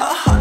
uh-huh.